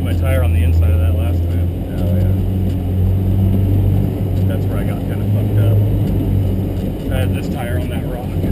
My tire on the inside of that last time. Oh yeah. That's where I got kind of fucked up. I had this tire on that rock.